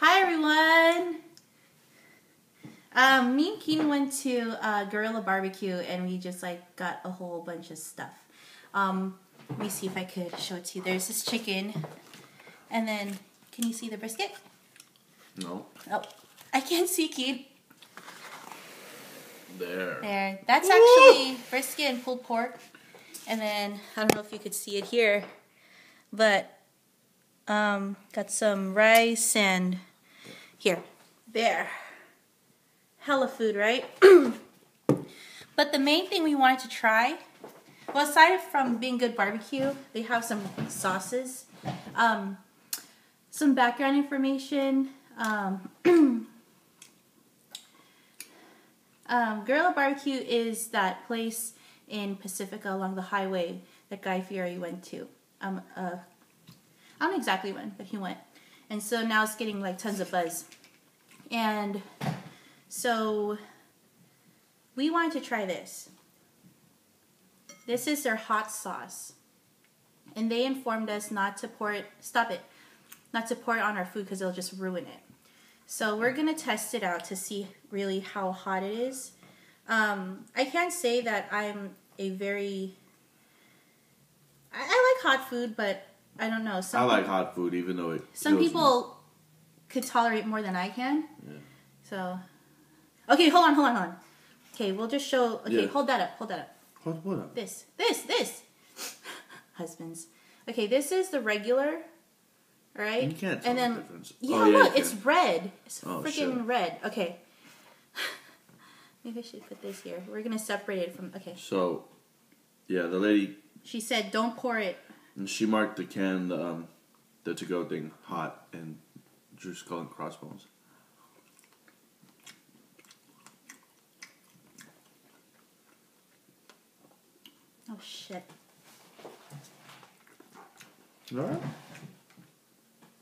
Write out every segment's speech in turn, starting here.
Hi everyone. Um, me and Keat went to uh, Gorilla Barbecue and we just like got a whole bunch of stuff. Um, let me see if I could show it to you. There's this chicken, and then can you see the brisket? No. Oh, I can't see Keat. There. There. That's actually brisket and pulled pork. And then I don't know if you could see it here, but um, got some rice and here, there. Hella food, right? but the main thing we wanted to try, well, aside from being good barbecue, they have some sauces, um, some background information. Um, um, Gorilla Barbecue is that place in Pacifica along the highway that Guy Fieri went to. Um, uh, I don't know exactly when, but he went. And so now it's getting like tons of buzz. And so we wanted to try this. This is their hot sauce. And they informed us not to pour it, stop it, not to pour it on our food because it'll just ruin it. So we're to test it out to see really how hot it is. Um, I can't say that I'm a very. I, I like hot food, but I don't know. Some I like hot food, even though it. some people could tolerate more than I can. Yeah. So, okay, hold on, hold on, hold on. Okay, we'll just show. Okay, Yeah. hold that up, hold that up. What? What? up? This, this, this. Husbands. Okay, this is the regular. Right. You can't tell and the then difference. yeah, Oh, yeah, look, it's red. It's Oh, freaking shit. red. Okay. Maybe I should put this here. We're gonna separate it from. Okay. So, yeah, the lady, She said, "Don't pour it." And she marked the can, the, um, the to-go thing hot, and drew skull and crossbones. Oh shit! All right.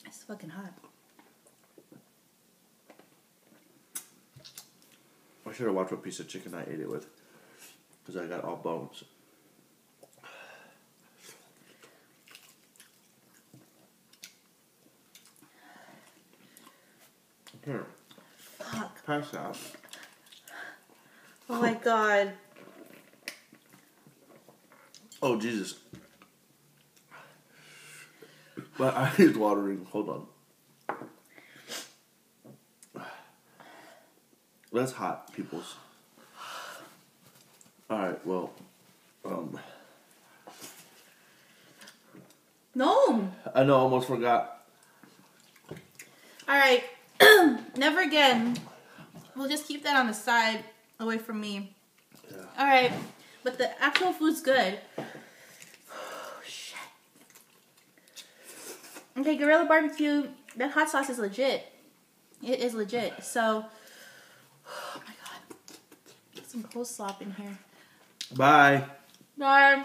It's fucking hot. I should have watched what piece of chicken I ate it with, because I got all bones. Here, Fuck. pass out. Oh my god. Oh Jesus! My eye is watering. Hold on. That's hot, peoples. All right. Well, um, No. I know. I almost forgot. All right. Never again. We'll just keep that on the side, away from me. Yeah. All right. But the actual food's good. Oh shit. Okay, Gorilla Barbecue. That hot sauce is legit. It is legit. So. Oh my god. Some coleslaw in here. Bye. Bye.